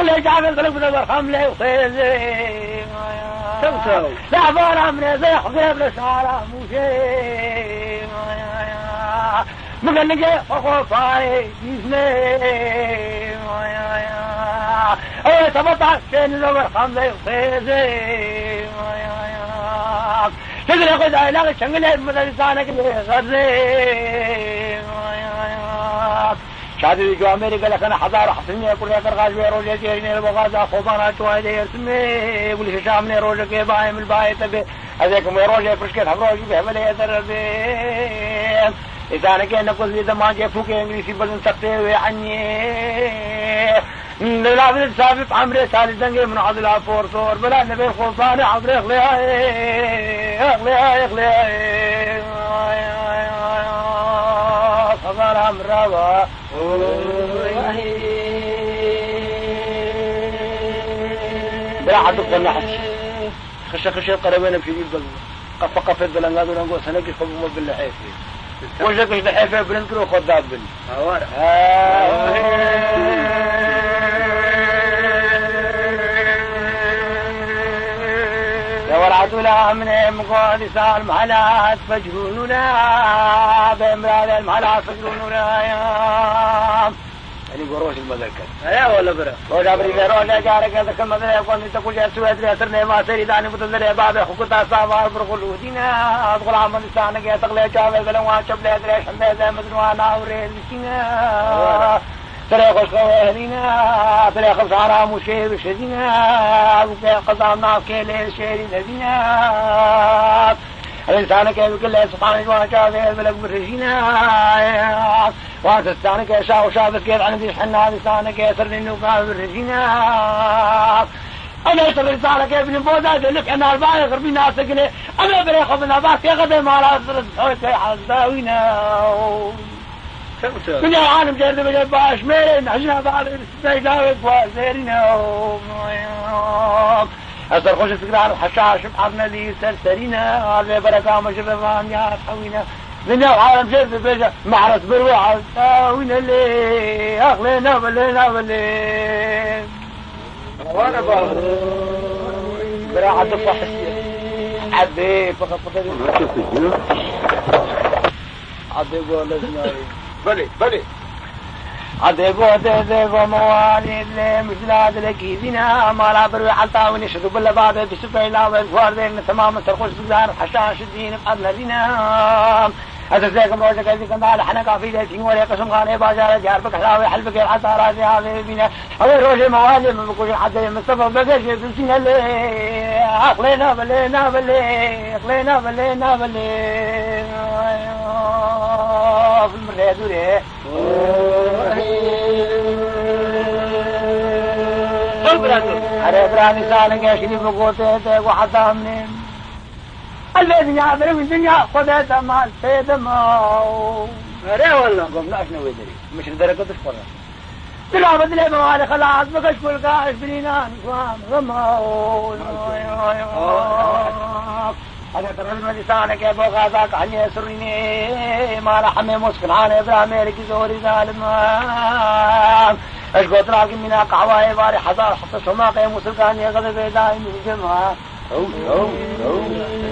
جعفر قلب دبر خملة وخيزي توتو لا بارا من زي حقيب لسارة موشي مقلقة وخوفاي يزني إيه تبطع شين دبر خملة وخيزي تقول ياخذ علاقة شنقل مدرسانك غزي شادي جو أمريكا لكن حضار حسنية كل يكر غاز بيروجة جيرين البغازة خوضانا شوائد يرسمي يقول شامني روجة كي بايم الباي تبي هذيكم يروجة فرشكت حبروجة بهم لي يتربي إذا أنا كان نقول لي دمان جفوك إنجليزي بلن سقطي عني لا بل سابق عمري سالي زنقي من عضل فور صور بلا نبي خلصاني عمري اخليها اخليها اخليها خبر أمر بلا حد قلنا حد خش خش القروين في جيب قف قف خبوا باللحيف وشك اللحيف بنذكر بن ذات الامن مقال سال محلات فجرونا بامرار المحلات فجرونا يا یعنی مسكينا ترى خوش خوينا ترى خوش حرام وشير وشدينا وكي قضامنا وكي ليل شيري نبينا الإنسان كيف كل سبحانه وتعالى بلق برجينا وتستانك يا شاو شابك كيف عن ذي حنا لسانك يسر النوقا برجينا أنا يسر لسانك كيف نبودا لك أنا الباية غربي ناسك أنا بريخ ابن عباس يا غدا ما لا صرت كي حزاوينا من العالم جرد بجد باش ميرين عشنا بعض استيقاظك وزيرنا أصدر خوش سكران الحشاش بحرنا لي سرسرينا هذا بركة مشرفان يا حوينا من العالم جرد بجد معرس بروع وين اللي أخلينا بلينا بلي وأنا بابا براحة الصحية عدي فقط فقط. عدي قول لازم بلي بلي. عديقو تيقو مواليد لي مجلاد لكي دينا ما لا بروي حتى ونشهد بلا بعد بسفة لا والفوار دين تمام ترخوش بزار حشاش الدين بأدنى دينا أتتاكم بوزك أذيك ما ولا قسم حتى راسي هذا بينا المواد من بقول حتى مصطفى أخلينا بلينا بلي أخلينا بلينا بلي في المرة دوري. قل الذي يعمل من الدنيا خذ تمال سيد ماو. أري والله قمناش نوي دري مش لدرجة تشكرها بلا بدل موالي خلاص بقش كل قاعد بلينا نفهم غماو هذا ترى لسانك يا بوغا ذاك عني يسرني. ما رحم مسكن عن إبراهيم لك زوري ظالم إيش قلت لك؟ من قعواي باري حضار حتى سماق يا مسل كان يغضب دائم الجمعة عدي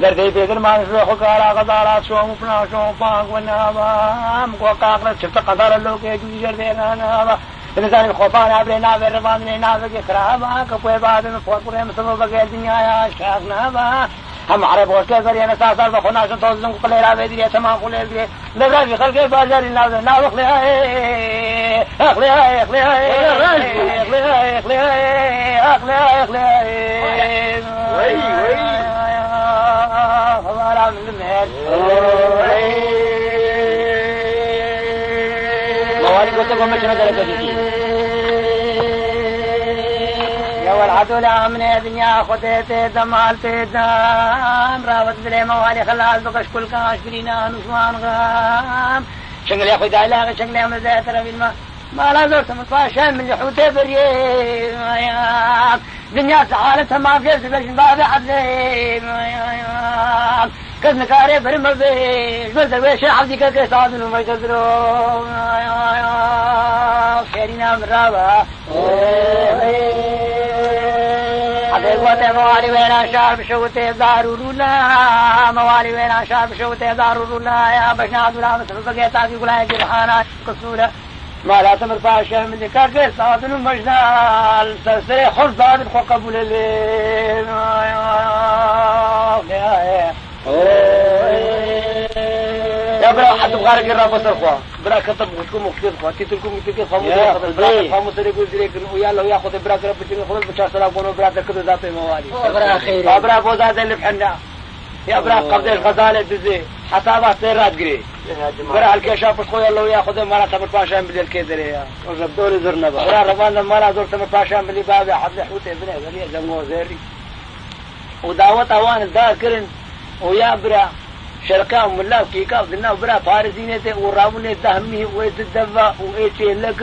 گردے بیگر مانس روح کارا قدارا سوم پنا سوم پانک و نابا مکو کو چفت چھتا قدار اللہ کے جوجر دے گا ناما انسان خوفان آبرے نابی ربان دینا ناوے کی خرابا کپوی کوئی بات فور پوری مصر و بگیر دنیا یا شاک نابا ناما ہمارے بوسٹے ذریعے نے ساتھ ساتھ بخونا شن توزن کو کلے راوے دیئے تمام کو لے دیئے لگا بھی خلقے بازاری ناوے ناوے اخلے آئے اخلے آئے اخلے آئے اخلے آئے اخلے آئے اخلے آئے اخلے آئے هذا من المهد موالي قلت لكم مش نقدر عدولا من دنيا خطيت دمال دام. راوت بلي موالي خلاص بقش كل كاش برينا نسوان غام. أخوي دايلاغ شنقل يا مزايا ترى بالما ما لا زرت مطاشا من لحوتي بريم. دنيا سحالتها ما في سبش باب عدليم كز نكاري برم بيش بس عبدي كذا صادن وما يقدرون خيرنا من رابا حقيقة موالي وين شعب شوتي ضارورونا موالي وين شعب شوتي ضارورونا يا بشنا عبد الله مثل بقيت عزيز ولا يجي رحانا قصورة. ما لا تمر فاشا من ذكر صادن ومجدال سرسري خرز ضاد بخو قبول الليل يا برا حد بغارك الرابع سرخوا برا كتب وشكم مكتب خوا تيتلكم مكتب خوا يا مدير خدي. خوا مصري يقول زريك ويا لو ياخذ برا كرب بتشيل خلاص بشار سلام كونوا برا تركض ذات موالي برا خير. برا بوزاد اللي بحنا يا برا قبض الغزالة دزي حسابات سيرات قري. برا الكيشة بسخويا لو ياخذ مالا تمر باشا من الكيدري يا. دوري زرنا برا ربان مالا زور تمر باشا من اللي بابي. حبل حوتي بني بني زمو زيري. ودعوت أوان الذاكرن ويا برا شركا ملا كيكا دنا برا فارسي نت وراون دهمي ويتدفا ويتي لك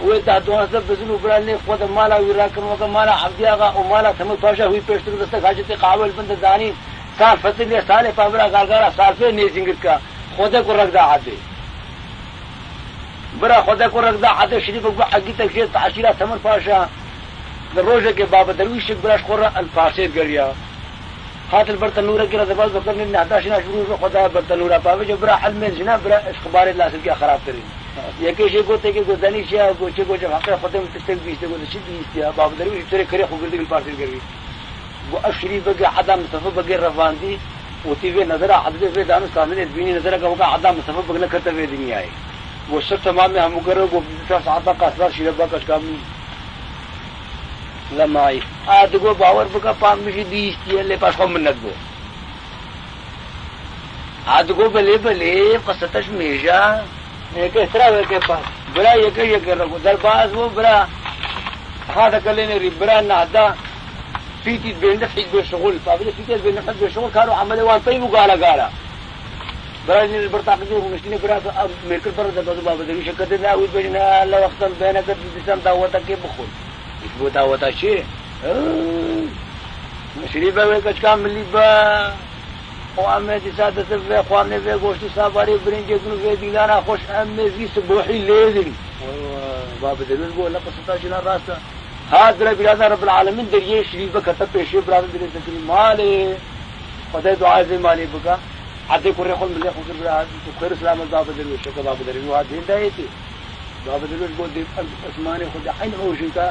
ويتا دوه سب بزنو برا لي خود مالا ويرا كم مالا حبياغا ومالا ثم توشا هوي پشت دست خاجت قاول بند داني سال فتل سال پابرا گارگارا سال سے نی سنگت کا خود کو رکھ دا حد برا خود کو رکھ دا حد شریف کو حقی تک سے تعشیرہ ثمر پاشا روزه کې باب درویش برش خور الفاسد ګریا قاتل بر تنورہ کی رضا باز وقت نے آتا شنا شروع میں خدا بر پاوے جو برا حل میں جنا برا اخبار اللہ سے کیا خراب کرے۔ یہ کہ شی کو تے کہ گزانی شیا کو چے کو جب حق ختم تستن بیس تے کو شد بیس تے باب دروی تیرے کرے خبر دی پارسل گئی وہ اشری بگ عدم صف بگ روان دی، ہوتی ہوئے نظر حضرت پہ دانو سامنے دینی نظر کا ہوگا، عدم صف بگ نہ کرتے ہوئے دنیا ہے۔ وہ سب تمام میں ہم کرو، وہ ساتھ کا اثر شیربا کا کام لمای آدگو باور بکا پام میشی دیش کیا لے پاس خو منت گو آدگو بلے بلے قصتش میشا ایک اسرا وے کے پاس برا یک یک رکھو در باز وہ برا خاطہ کلے نے برا نادا فيتي بنفعك بشغل فابدا فيتي بنفعك بشغل كانوا عملوا وان طيب وقالا قالا برازي البرطاق دي ونشتني براس ميركل برد بابا دي شكت دا وبين لا وقت بينك بسم دعوتك بخول بوتا ہوتا چھے مشریف ہے کچکا ملی با خواہ میں جسا دسل بے خواہ میں بے گوشت سا باری برین جگنو بے دیلانا خوش ہم میں زی سبوحی لے دل باب دلول بولا پسطا چلا راستا۔ حاضر برادہ رب العالمین در یہ شریف کرتا پیشے برادہ دلے دلے مالے خدا دعا زی مالے بکا۔ عدے کرے خون ملے خوکر برادہ تو خیر اسلام از باب دلول شکا باب دلول وہاں دین دائی تھی باب دلول بول دیت اسمان خود عین ہو شکا۔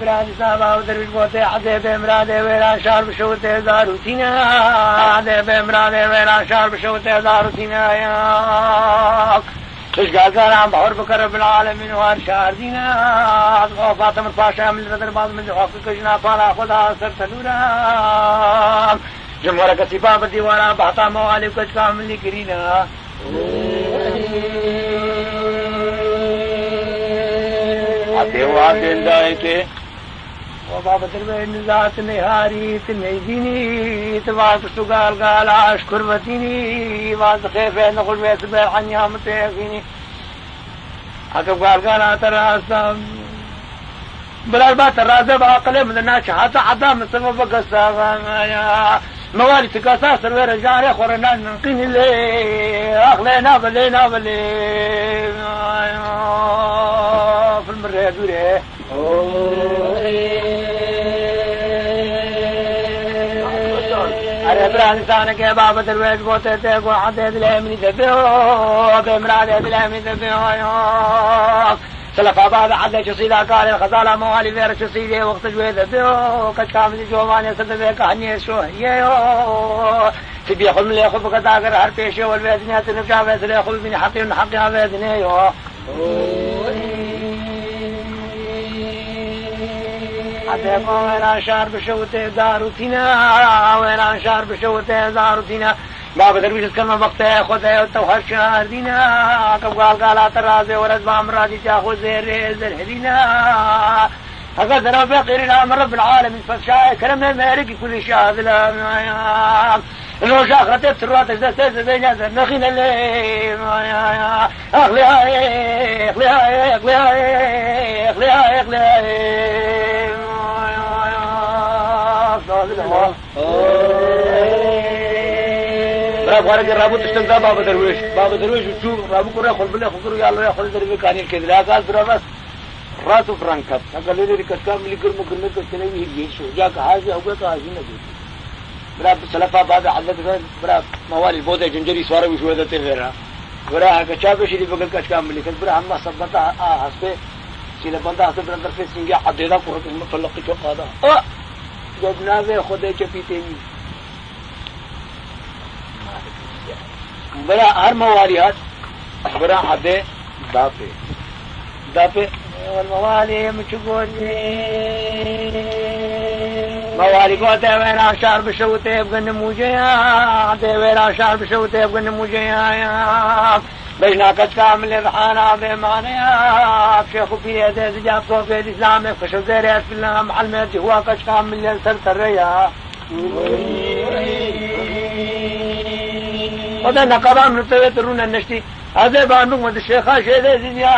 براد صاحب در بوتے عدے بے مراد ویرا شار بشوت ہزار حسینا عدے بے مراد ویرا شار بشوت ہزار حسینا یا خوشگاہ زارا بہر بکر رب العالمین وار شار دینا جی او فاطمہ پاشا من نظر باز من حق کجنا پالا خدا سر تنورا جمہورہ کسیفہ بدیوارا بہتا موالی کچھ کاملی کرینا دیوار دیندہ ہے کہ دربين ذات نهاري تنيجيني تبعت سقال قال اشكر وتيني بعد خيفة نقول بيت بيت عن يوم تيفيني عقب قال قال ما ترى زب عقلي من الناس حتى حتى من سبب قصة موالي تكاسا سروي رجاري خورنا نقين اللي أخلينا بلينا بلي في المرة دوري افرح لسانك يا بابة الولد بوتيتك وحد يد اليمين امرأة يد اليمين ذبيحك تلقى بعض حد شصيدا قال الخزالة موالي فير شصيدي وقت جوي ذبيحك الكامل جومان يسد عني شوهيه تبي خل من يخل بقداقر هر بيشي والبيت نيات نبجع بيت ليخل من حقي من حقي بيت نيو حتى وين شهر بشوته دار وتنا وين شهر بشوته دار وتنا باب درویش کلمه وقت خدا تو هر شهر دینا کب قال قال تراز ورد بام راضي تاخذ زير زر هدينا هكذا لو بقي إلى رب العالمين فشاء كرمنا مالك كل شهر لا لو شاخرت تروات تزداد بين نخيل اللي اخلي هاي اخلي هاي اخلي هاي اخلي برا که رابو تشتن دا بابا درویش بابا درویش چو رابو کنه خود بله خود رو یال رو خود دروی کانی که دلی آگاز درا راست راست و فران کب اگر لیده ری کتکا ملی گرم و گرمه تو چلی بھی گیش ہو جا کہ حاضی ہوگا تو حاضی نہ گیش برا سلفا بعد حضرت برا موالی بودے جنجری سوارا بھی شوئے دیتے میرا برا کہ چاپے شری بگل کچکا ملی کت برا ہم سبتا ہسپے سیدھا بندہ ہسپے برندر پہ سنگیا حدیدہ قرآن مطلقی چوقادا گمنام خود چپیتے گی بڑا ہر موالیات بڑا ہدے داپے داپے والموالي مشغولين موالي قوت گن مجھے آ بغن ویرا شار ويرا شعر گن مجھے آیا۔ بیناکت کا عمل رحانا بے مانیا کے خفی ہے، دے جاب کو بے اسلام میں خوش دے رہے اس اللہ محل میں ہوا کچھ کام ملے سر کر رہا خدا نقبہ مرتبہ ترون نشتی۔ حضر بانو مد شیخہ شید دنیا۔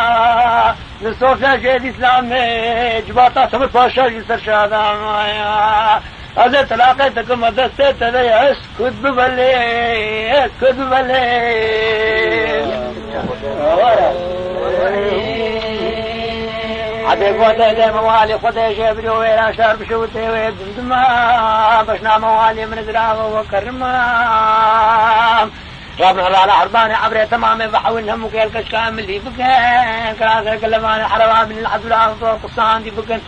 نصوفہ شید اسلام میں جباتا سمت پاشا جی سر شاد آیا از طلاق تک مدد سے تلے، اس خود بلے خود بلے۔ عبي قوتي دي موالي خدي شبري ويلا شرب شوتي ويدمدما بشنا موالي من دراغ وكرما رابنا على عرباني عبري تمام بحول هم وكيل كشكام اللي بكين كراسة كلماني حروا من العبد الله قصان دي بكين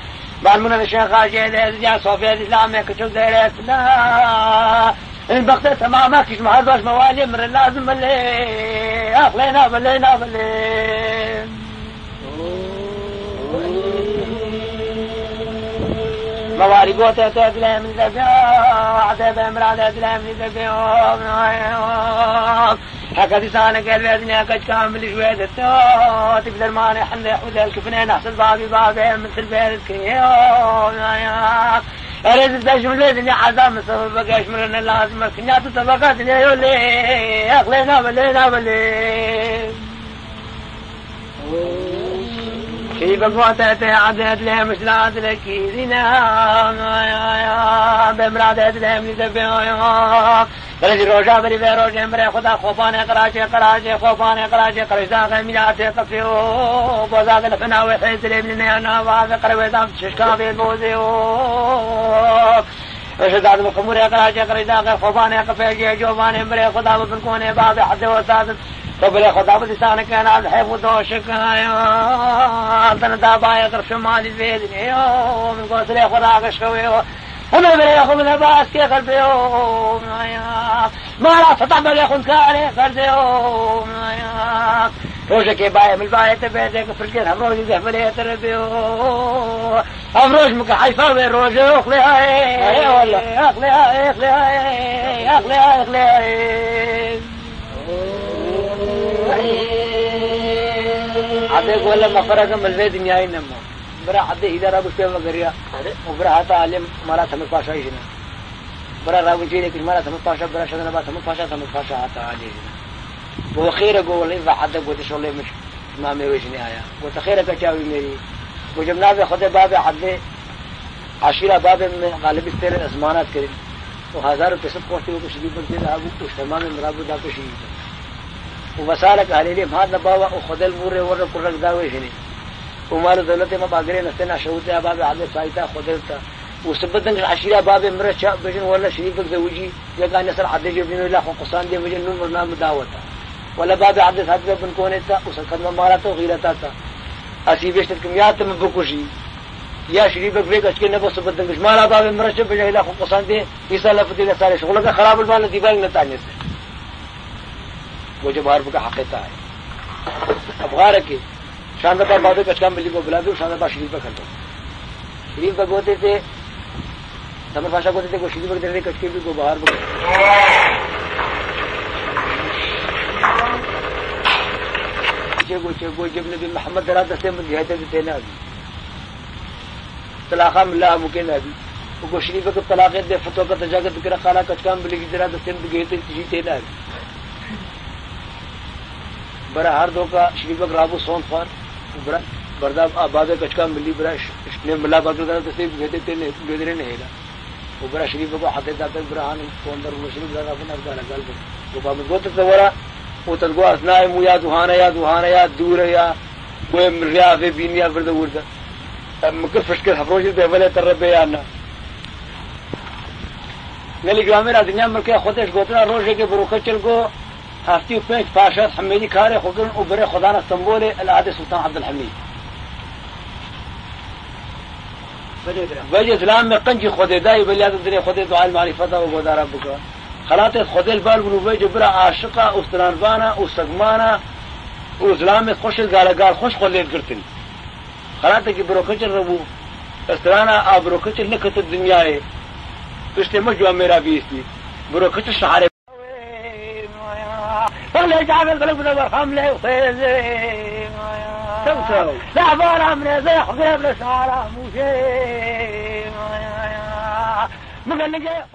بعد الشيخ خاشي دي جا صوفيا الاسلام كشوف ديري لا إن بقت تماما كش محرباش موالي من لازم اللي اخلينا بلينا بلي مواري قوتي تدلي من ذبيو عتيب امراد تدلي من ذبيو هكا لسانك الوزن هكا كامل شوية التو تقدر ماني حلي حوذي الكفنين أحسن بابي بابي مثل بيت أريد تشمل لي عزام السبب بقى اشمل لازم كنيات طبقات لي يولي اخلينا بلينا بلي كيف فاتت عدت لهم شلات لك زنا بمراد لهم لذبها بلد روشا بري بے جی روشے برے خدا خوفان کراچے کراچے، خوفان کراچے کرشتا کے ملاتے کفیو بوزا کے لفنا ہوئے فیصلے میں نیا نا دام ششکا بے بوزے ہو۔ رشداد مخمورے کراچے کرشتا کے خوفان کفیو جو بانے برے خدا بکن کونے باب حد و قبل خدا بلسان كان على الحيف ودوشك تنا دابا يقرب شمال البيت من قوس خدا قشقوي وما بلا من الباس كيف البيوم ما لا تطعم ياخذ كاري فالبيوم روجه كي باي من الباي تبيتك فرقين هم روجه زي فلي تربيو هم روج مك حيفا وين روجه أخلي هاي. والله. أخلي هاي أخلي هاي أخلي هاي أخلي هاي. عبيك ولا ಅದಕ್ಕೆ ಒಳ್ಳೆ ಮಫರಾಗ ಮಲ್ವೇದ್ ನ್ಯಾಯ ನಮ್ಮ ಬರ ಅದೇ ಇದರ ಗುಷ್ಟೇವ ಗರಿಯ ಒಬ್ಬರ ಆತ ಅಲ್ಲಿ ಮಾರ ಸಮಯ ಇದಿನ ಬರ ರಾಗುಂಚಿ ಲೇಖಿ ಮಾರ ಸಮಯ ಬರ ಶಂದ್ರ ಸಮಯ ಪಾಶ ಸಮಯ ಆತ ಅಲ್ಲಿ ಇದಿನ وہ خیر گو لے عاد گو تے شولے مش امام ویش آیا. وہ تخیر کچاوی میری. وہ جناب خود باب عد عشیرہ باب میں غالب تیر ازمانات کریں وہ ہزار روپے سب پہنچتے ہو کچھ بھی بنتے رہا مرابو دا وسالك عليه بعد باوا خد المور ور قرق داوي شني عمر دولت ما باغري نستنا شوت يا باب عبد سايتا خدرتا وسبتن عشيرة باب امر شا بجن ولا شريف زوجي لقى نصر عبد بن الله قصان دي بجن نور نام دعوتا ولا بعد عبد سايتا بن كون تا اس قدم مارا تو غيرتا تا اسی بیشتر کمیات میں بکوشی۔ یا شریف بگوے کچ کے نبو سبتن مارا باب امر شا بجن الله قصان دي يسال فضيله سارے شغل خراب البال دیوال نتانے سے۔ وہ جو عرب کا حقیقہ ہے۔ اب وہاں رکھے شاندہ پار بہادر کا اسلام ملی کو بلا دوں شاندہ پار شریف پر کھڑ دو شریف پر بولتے تھے سمر پاشا بولتے تھے کو شریف پر دیتے کشمیر بھی کو باہر کو جب نے محمد درا دستے میں جہتے تھے نا ابھی طلاقہ ملا مکین ابھی وہ کو شریف کو طلاق دے فتح کا تجاگت کرا خانہ کچکام بلے کی درا دستے میں گئے تھے نا ابھی برا ہردو کا شریبک رابو سون فار برا بردا آباد کچکا ملی برا نے ملا بات کرتا تو صرف گیدرے نہیں ہے وہ برا شریف کو حد جاتا ہے برا ہان فون در شریف لگا اپنا گانا گال دے وہ بابو گو تو برا وہ تلگو اسنا ہے مو یا دہان یا دہان یا دور یا وہ مریا بے بین یا برد ورد مکر فشکر حفروش دے ولے ترب یا نہ۔ گلی گرامے را دنیا مر کے خودش گوترا روشے کے بروکچل کو هفتی و پنج پاشر حمیدی کار خودن و بره خدا سلطان عبدالحمید وجه اسلام میں قنج خود دائی بلیاد در خود دعا المعرفت و خدا رب کا خلاط البال بنو وجه برا عاشقا و سرانبانا و سگمانا۔ و اسلام خوش گالگار خوش خود لید گرتن ربو۔ استرانا آ بروکچر نکت دنیا ہے تو اس نے مجھو میرا بھی اس لیے بروکچر شہر نظر حمله وخيزي لا بارا من زي حبيب لشعره مو شيء. مقلقه